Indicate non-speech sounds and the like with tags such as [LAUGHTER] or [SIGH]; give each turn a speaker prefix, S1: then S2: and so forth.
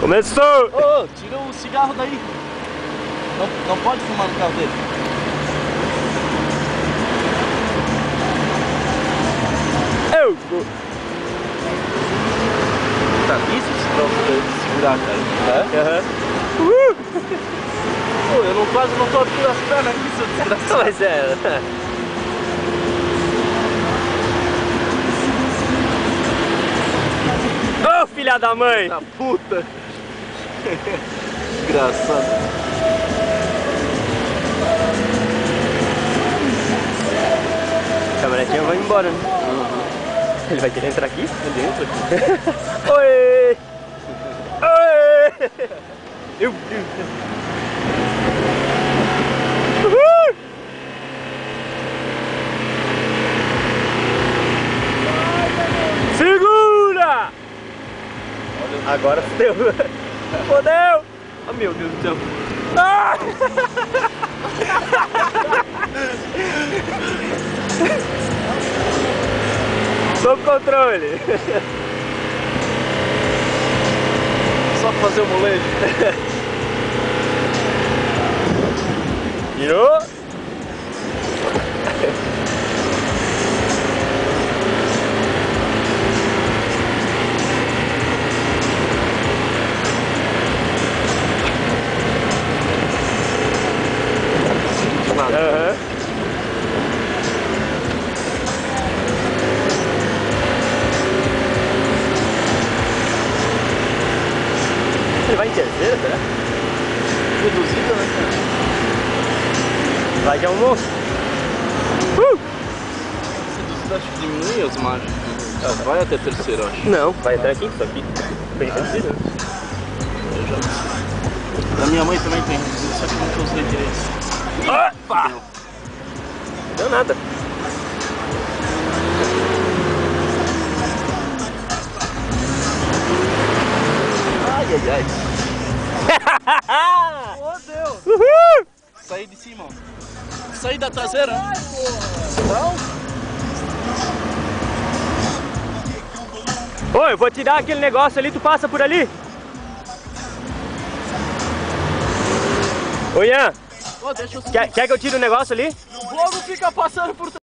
S1: Começou!
S2: Ô, ô, tira o cigarro daí. Não, não pode fumar no carro dele.
S1: Eu!
S2: Tá troço de segurar, cara?
S1: Aham. [LAUGHS]
S2: Pô, eu não quase não tô aqui as pernas aqui, seu desgraçado.
S1: Mas é. Ô filha da mãe!
S2: Da puta. [LAUGHS] Desgraçado.
S1: A caminhonetinha vai embora, né? Ele vai querer entrar aqui?
S2: Ele entra aqui. [LAUGHS]
S1: Oi! Oi! Eu... Uhul! Segura! Agora fodeu. Fodeu!
S2: Oh, meu Deus do céu.
S1: Ah! Sob controle.
S2: Só pra fazer o molejo.
S1: Virou. Vai em terceira, será?
S2: Reduzida, né, cara?
S1: Vai que é um monstro. Uh!
S2: Reduzida acho que diminui as margens. Ah, vai até terceiro, acho.
S1: Não, vai até aqui, só aqui. Bem reduzido. né?
S2: Eu já. Da minha mãe também tem reduzida, só que nunca usei direito.
S1: Opa! Deu nada.
S2: Ai, ai. Oh, [LAUGHS] Deus.
S1: Uhul!
S2: Saí de cima, ó. Saí da traseira.
S1: Oi, eu vou tirar aquele negócio ali, tu passa por ali? Ô Ian,
S2: subir.
S1: quer, quer que eu tire o negócio ali?
S2: O Bogo fica passando por